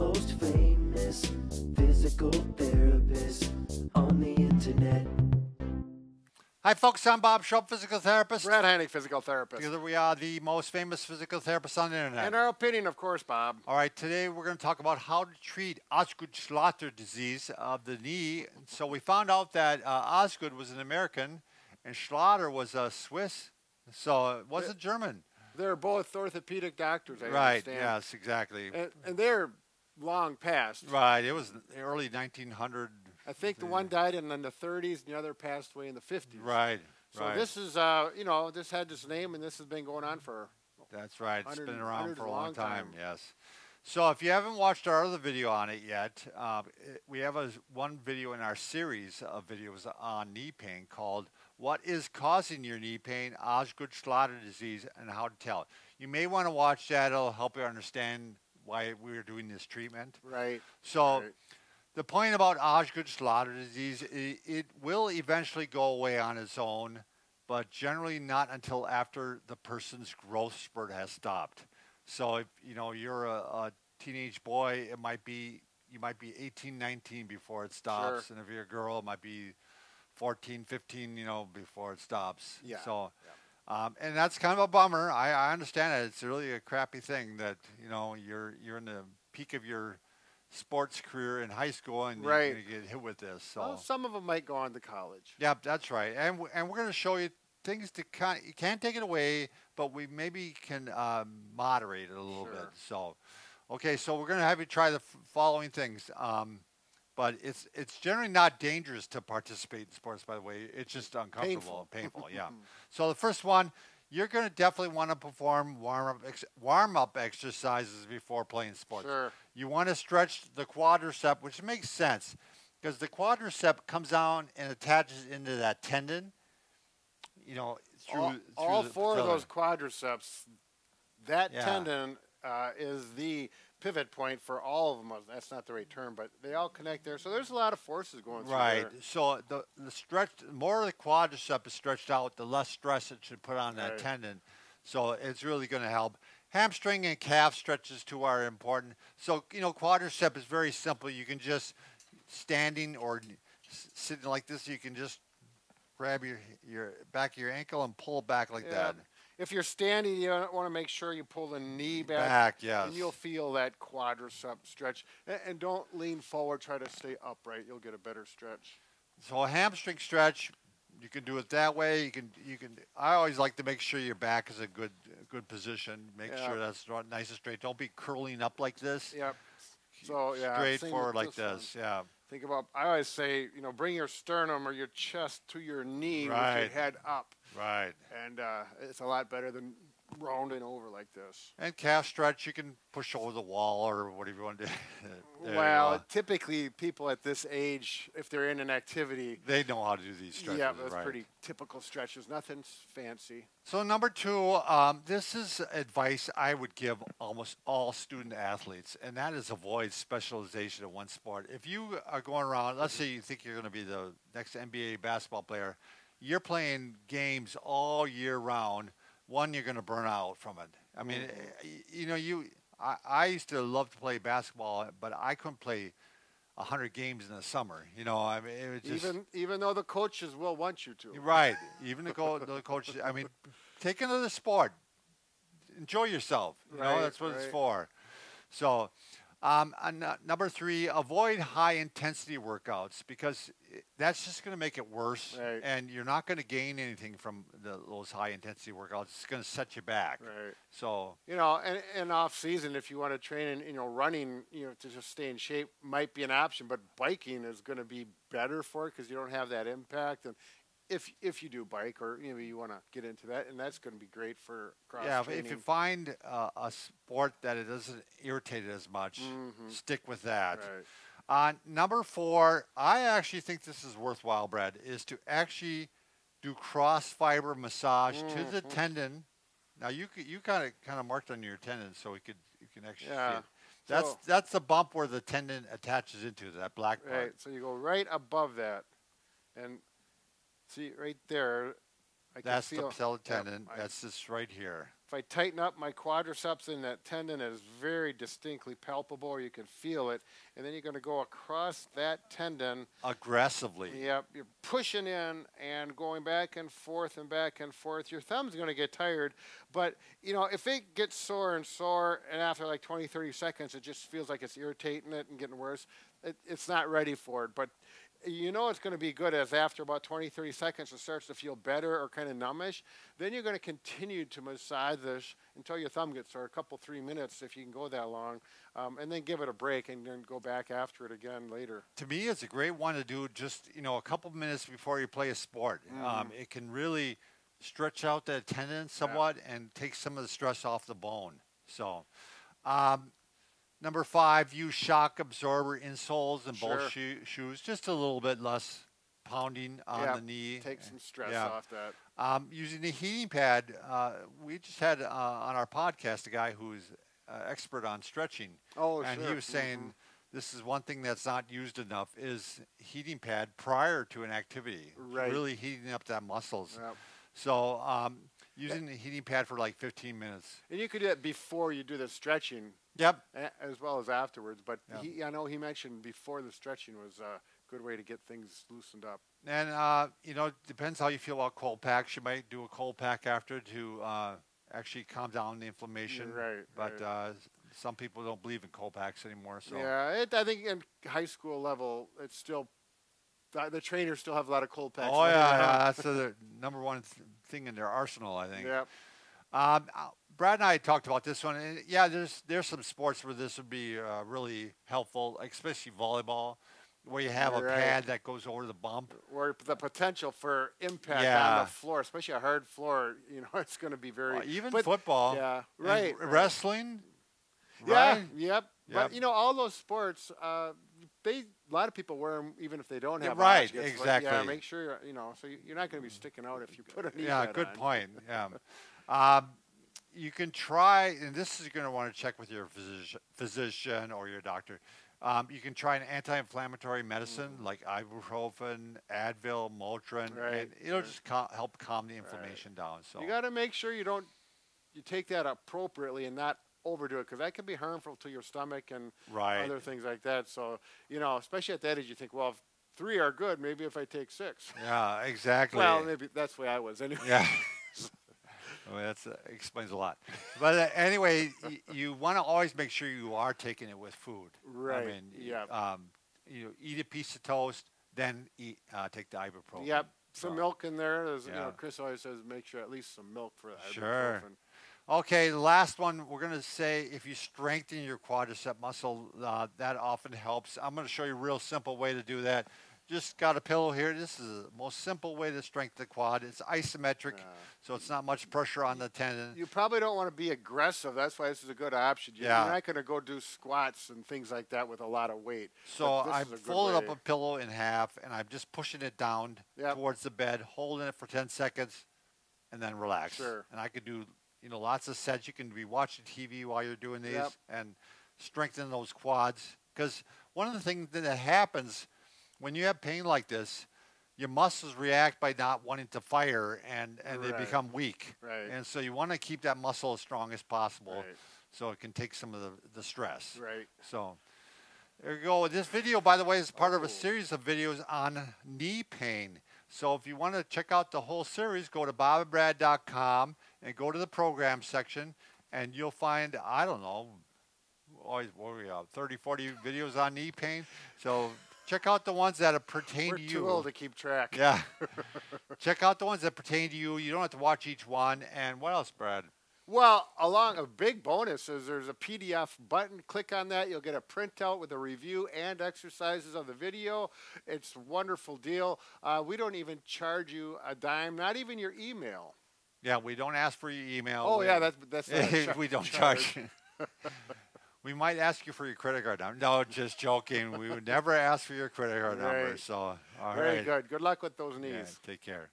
most famous physical therapist on the internet. Hi, folks. I'm Bob Schrupp, physical therapist. Brad Heineck, physical therapist. Together we are the most famous physical therapists on the internet. In our opinion, of course, Bob. All right, today we're going to talk about how to treat Osgood-Schlatter disease of the knee. So we found out that uh, Osgood was an American and Schlatter was a Swiss, so it wasn't German. They're both orthopedic doctors, I right, understand. yes, exactly. And, and they're long past. Right, it was early 1900. I think the one died in, in the 30s, and the other passed away in the 50s. Right, So right. this is, uh, you know, this had this name, and this has been going on for. That's right. It's been around for a long time. time. Yes. So if you haven't watched our other video on it yet, uh, it- we have a, one video in our series of videos on knee pain called "What is causing your knee pain? Osgood-Schlatter disease and how to tell." it." You may want to watch that; it'll help you understand why we're doing this treatment. Right. So. right. The point about Osgood-Schlatter disease, it, it will eventually go away on its own, but generally not until after the person's growth spurt has stopped. So if you know you're a, a teenage boy, it might be you might be 18, 19 before it stops, Sure. and if you're a girl, it might be 14, 15, you know, before it stops. Yeah, So. Um, and that's kind of a bummer. I, I understand it. It's really a crappy thing that you know you're you're in the peak of your sports career in high school and Right. you're gonna get hit with this. So Well, some of them might go on to college. yeah, that's right. And w- and we're going to show you things to kind. You can't take it away, but we maybe can um, moderate it a little bit. So, okay, so we're going to have you try the f- following things. Um, but it's it's generally not dangerous to participate in sports. By the way, it's just uncomfortable, and painful. yeah. So the first one. You're going to definitely want to perform warm up ex- warm up exercises before playing sports. Sure. You want to stretch the quadricep, which makes sense because the quadricep comes down and attaches into that tendon. You know, through, all through all four of those quadriceps, that Yeah. tendon uh, is the pivot point for all of them. That's not the right term, but they all connect there. So there's a lot of forces going through Right. So the the stretch, more the quadricep is stretched out, the less stress it should put on that Right. tendon. So it's really going to help. Hamstring and calf stretches too are important. So you know, quadricep is very simple. You can just standing or s- sitting like this, you can just grab your your back of your ankle and pull back like Yeah. that. If you're standing, you want to make sure you pull the knee back, Back, yes. and you'll feel that quadricep stretch. And, and don't lean forward; try to stay upright. You'll get a better stretch. So a hamstring stretch, you can do it that way. You can you can. I always like to make sure your back is a good good position. Make Yeah. sure that's nice and straight. Don't be curling up like this. Yep. So yeah, straight forward like one. this. Yeah. Think about. I always say, you know, bring your sternum or your chest to your knee with your head up, Right. and uh, it's a lot better than rounding over like this. And calf stretch, you can push over the wall or whatever you want to do. Well, typically people at this age, if they're in an activity, they know how to do these stretches. yeah, that's right. pretty typical stretches. Nothing fancy. So number two, um, this is advice I would give almost all student athletes, and that is avoid specialization in one sport. If you are going around, let's say you think you're going to be the next NBA basketball player, you're playing games all year round. One, you're going to burn out from it. I mean, eh, you know, you. I, I used to love to play basketball, but I couldn't play hundred games in the summer. You know, I mean, it was just even even though the coaches will want you to. Right. Even the, co- the coach. I mean, take another sport. Enjoy yourself. You know, that's what it's for. So, um, and, uh, number three, avoid high intensity workouts because that's just going to make it worse, Right. and you're not going to gain anything from the, those high intensity workouts. It's going to set you back. Right. So, You know, and, and off season, if you want to train in, you know, running, you know, to just stay in shape might be an option, but biking is going to be better for it because you don't have that impact. And if if you do bike or maybe you want to get into that, and that's going to be great for cross yeah, if, training. if you find uh, a sport that it doesn't irritate it as much, Mhm. stick with that. right. Uh, number four, I actually think this is worthwhile, Brad, is to actually do cross fiber massage to the Mhm. tendon. Now you you kind of kind of marked on your tendon, so we could you can actually see Yeah. it. That's So- that's the bump where the tendon attaches into that black part. Right. So you go right above that, and see right there. I can That's the feel, patella Yep, tendon. I- that's this right here. if I tighten up my quadriceps, then that tendon is very distinctly palpable, or you can feel it. And then you're going to go across that tendon. Aggressively. Yep, you're pushing in and going back and forth and back and forth. Your thumb's going to get tired, but you know if it gets sore and sore, and after like 20, 30 seconds, it just feels like it's irritating it and getting worse. It, it's not ready for it, but you know it's going to be good as after about 20, 30 seconds it starts to feel better or kind of numbish. Then you're going to continue to massage this until your thumb gets sore, a couple, three minutes if you can go that long, um, and then give it a break and then go back after it again later. To me, it's a great one to do just, you know, a couple minutes before you play a sport. Mm-hmm. Um, it can really stretch out the tendon somewhat and take some of the stress off the bone. So, um, Number five, use shock absorber insoles in Sure. both shoe, shoes, just a little bit less pounding on Yeah, the knee. Take some stress Yeah. off that. Um, using the heating pad, uh, we just had uh, on our podcast a guy who's uh, expert on stretching, Oh, and he was saying Mhm. this is one thing that's not used enough is heating pad prior to an activity, Right. really heating up that muscles. Yep. So um, using the heating pad for like 15 minutes. And you could do that before you do the stretching Yep. as well as afterwards. But Yeah. he, I know he mentioned before the stretching was a good way to get things loosened up. And uh, you know, it depends how you feel about cold packs. You might do a cold pack after to uh, actually calm down the inflammation. right, But right. uh, some people don't believe in cold packs anymore. So Yeah, it, I think in high school level, it's still the, the trainers still have a lot of cold packs. Oh yeah, yeah, that's the number one thing in their arsenal, I think. Yep. Um, uh, Brad and I talked about this one, and yeah, there's there's some sports where this would be uh, really helpful, especially volleyball, where you have a pad that goes over the bump. Where the potential for impact on the floor, especially a hard floor, you know, it's going to be very. Uh, even but- football, Yeah. Right. right. wrestling. Yeah. right? Yep. Yep. But you know, all those sports, uh, they a lot of people wear them even if they don't Yeah, have right, oxygen. So, Yeah. exactly. Make sure you're, you know. So you- you're not going to be sticking out if you put a knee Yeah, good on. point. Yeah. um, you can try, and this is going to want to check with your physician, physician or your doctor. Um, you can try an anti-inflammatory medicine like ibuprofen, Advil, Motrin, Right, and it'll right. just cal- help calm the inflammation down. So You got to make sure you don't you take that appropriately and not overdo it because that can be harmful to your stomach and Right. other things like that. So you know, especially at that age, you think, well, if three are good, maybe if I take six. yeah, exactly. Well, maybe that's the way I was anyway. Yeah. well, that uh, explains a lot. But uh, anyway, y- you want to always make sure you are taking it with food. I Right, mean, yeah. Um, you know, eat a piece of toast, then eat, uh, take the ibuprofen. Yep. Some So- milk in there. There's, You Yeah. know, Chris always says make sure at least some milk for that. Sure. ibuprofen. Okay, last one we're going to say if you strengthen your quadricep muscle, uh, that often helps. I'm going to show you a real simple way to do that. Just got a pillow here. This is the most simple way to strengthen the quad. It's isometric, Yeah. so it's not much pressure on the tendon. You probably don't want to be aggressive. That's why this is a good option. You- Yeah. You're not going to go do squats and things like that with a lot of weight. So I folded up a pillow in half, and I'm just pushing it down Yep. towards the bed, holding it for 10 seconds, and then relax. Sure. And I could do, you know, lots of sets. You can be watching TV while you're doing these Yep. and strengthen those quads. Because one of the things that happens when you have pain like this, your muscles react by not wanting to fire, and, and they become weak. Right. And so you want to keep that muscle as strong as possible, Right. so it can take some of the, the stress. Right. So there you go. This video, by the way, is part of Oh. a series of videos on knee pain. So if you want to check out the whole series, go to bobandbrad.com and go to the program section, and you'll find, I don't know, always, we at, 30, 40 videos on knee pain. So check out the ones that pertain We're to too you. old to keep track. Yeah. check out the ones that pertain to you. You don't have to watch each one. And what else, Brad? Well, along a big bonus is there's a PDF button. Click on that. You'll get a printout with a review and exercises of the video. It's a wonderful deal. Uh, we don't even charge you a dime, not even your email. Yeah, we don't ask for your email. Oh, We- yeah, that's that's not we don't charge. we might ask you for your credit card number. No, just joking. We would never ask for your credit card number. So, all Very right. good. Good luck with those knees. Yeah, knees. take care.